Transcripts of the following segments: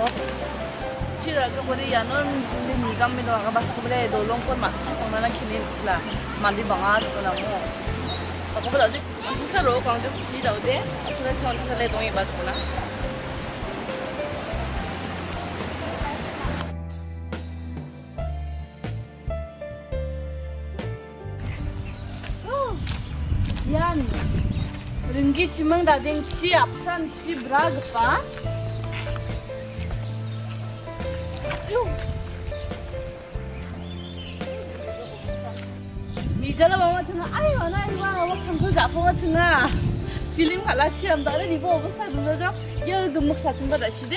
뭐? 치라 좀 우리 야는 준비 니가 믿어 아가 봤을 때 그래 놀런 걸 맞춰 방나면 기니라 많이 방아하지 거나 뭐 아빠가 어제 주사로 광주 부시다 어제 아프는 처음 살래 동의 받구나 미안 른기 지멍 다된치 앞산 치 브라그빠 你知道吗？我听到，哎呦，那你妈，我看看咋跑我去啊？菲林卡拉去俺们那里不？我们啥子那种？有个木啥子不得是的？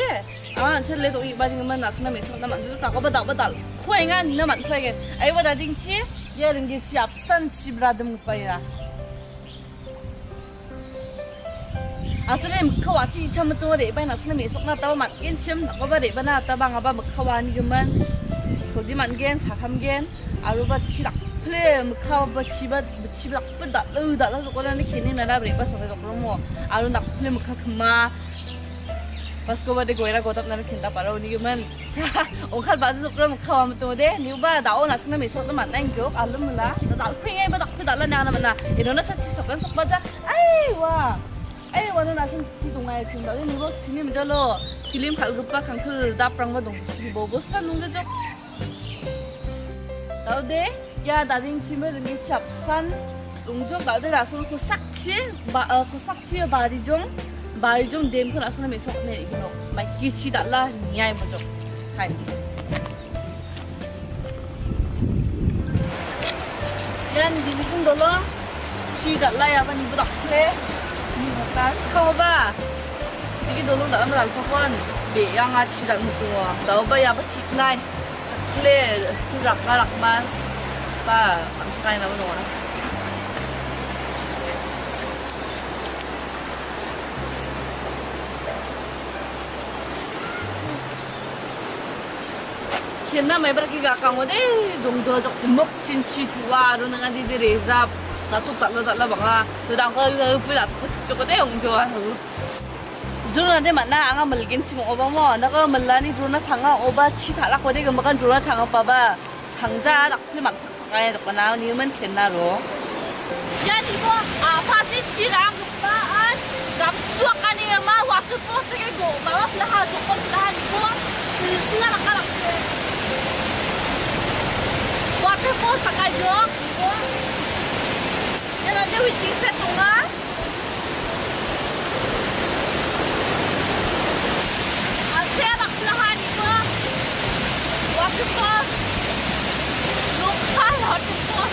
啊，这来东西把你们拿出来没？那么就是打个不打不打了，快点啊！你那么快点，哎，我打进去，有人给吃，上去不拉的木快呀。Asalnya mukhawati macam tu, deh. Bayar nasi nasi sok nak tahu makin cem. Kau bayar deh, bener. Tapi bang abah mukhawani cuman, kalau makin gen, sakam gen, aru bah cilak. Pula mukhaw bah cibat, cibat pun dah lalu dah lalu. Kau nak kini nara beri pas sampai sokro mu. Aru nak play mukhaw kema. Pas kau bade deh, kau nara kinta parau ni cuman. Oh kalau bazar sokro mukhaw macam tu deh. Ni bayar dah lalu nasi nasi sok tu makin enjoy. mula Dah lalu kini bayar dah lalu nara mana. Inilah sesi sokro sok bazar. Ayuh. nó là cái gì đồng này thì đó nhưng mà thì mình cho lo thì lên khảo gấp ba kháng thư đáp rằng mà đồng thì bố bố sát luôn cái chỗ đó đấy ya đã đến khi mới được cái chập săn đúng chỗ đó đấy là số có sắc chia bà có sắc chia bà đi chung bà đi chung đêm có là số này mình sọc này cái nó mà kia chi đã là nhảy một chỗ hay yan di sini dulu chi đã là ya bạn đi bắt đầu kle tas kau ba? Jadi dulu tak ambil alkohol be yang aci dan mutua tahu ba ya betik nai kle stirak galak mas ba angkai na mana Kena mai pergi gak kamu deh, dong dong dong muk cinci tua, ru dengan di reza 나또 달라 달라 방아 그다음 거 불다 또 직접 대 영조아 조나데 만나 앙아 물긴 치모 오바 뭐 나가 물라니 조나 장아 오바 치 달라 거데 금간 조나 장아 봐봐 장자 낙필 막 가야 됐거나 니면 겠나로 야 니고 아파시 치랑 그빠 아 감수학 아니야 마 와트 포스게 고 마와 플라하 조건 플라하 니고 플라 나가라 와트 포스 가죠 니고 Yan nanti waiting set tu nga. Ase anak lahan ito. Waktu ko. Lokal hati ko.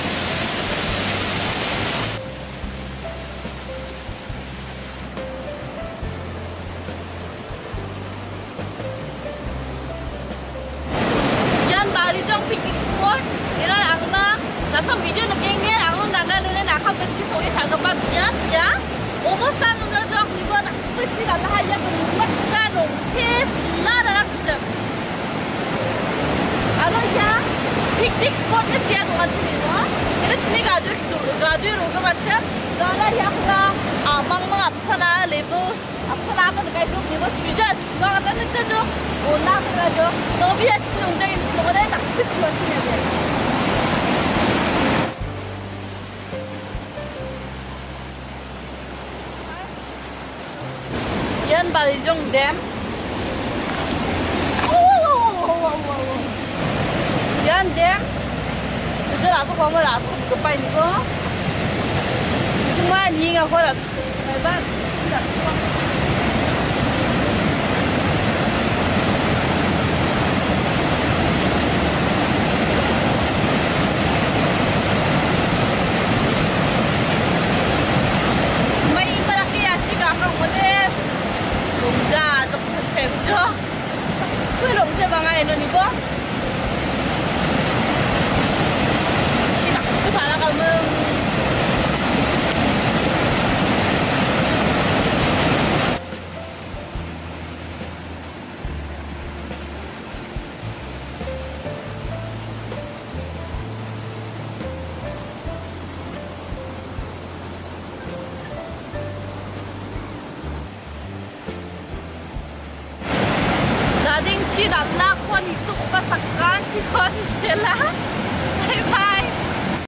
Yan bari jong picnic spot. Ira ang na. Nasa video naging 나 nunin akan beci soe sanggup punya ya. Ogo san nuna jok ni buat beci kalau hanya berumur kanung kes bila dalam jam. Alo ya, piknik spot ni siapa tuan sini wah? Ini sini gaduh gaduh rogo macam. Kalau ya kita amang-mang apsana level 앞서나 아까도 가지고 이거 주자 주가 갖다 냈다도 올라가가지고 너비야 치는 운동이 저번에 낙지 지웠으면 돼. chân bà đi dùng đếm. Chân đếm. Chứ là tôi không có là tôi cứ bay nữa chứ mà nhìn à khoa là phải bắt ที่ดันลากคนอีสุกประสักการที่คนเห็นแล้วใช่ปะ